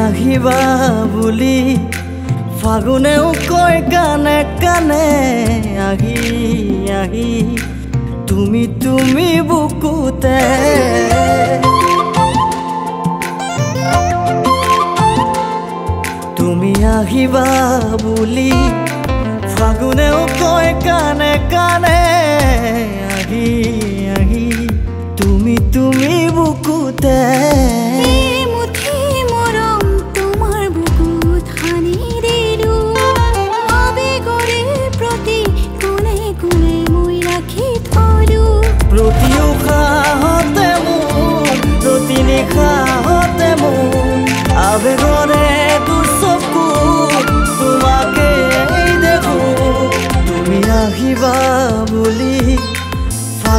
আহিবা বুলি ফাগুনেও কয় কাণে কাণে তুমি তুমি বুকুতে। তুমি আহিবা বুলি ফাগুনেও কয় কাণে কাণে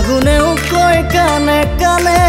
কোনেও কয় কানে কানে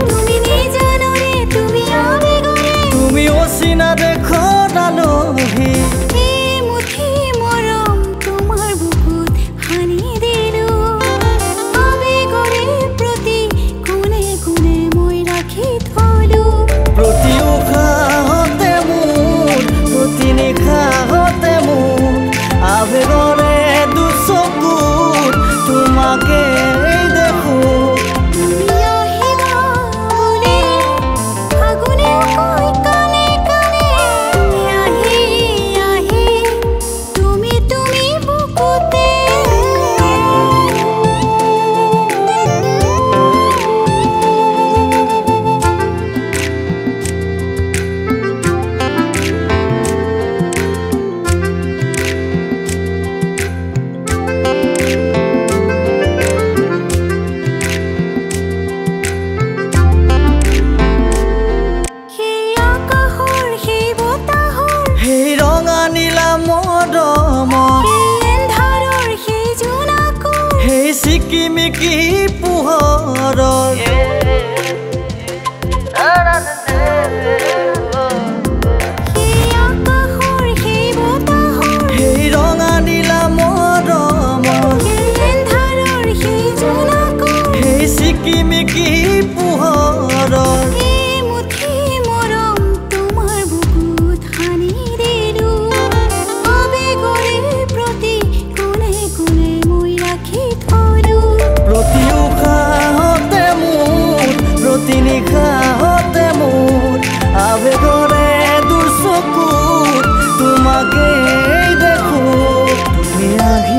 কি পোহৰ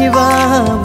जीवा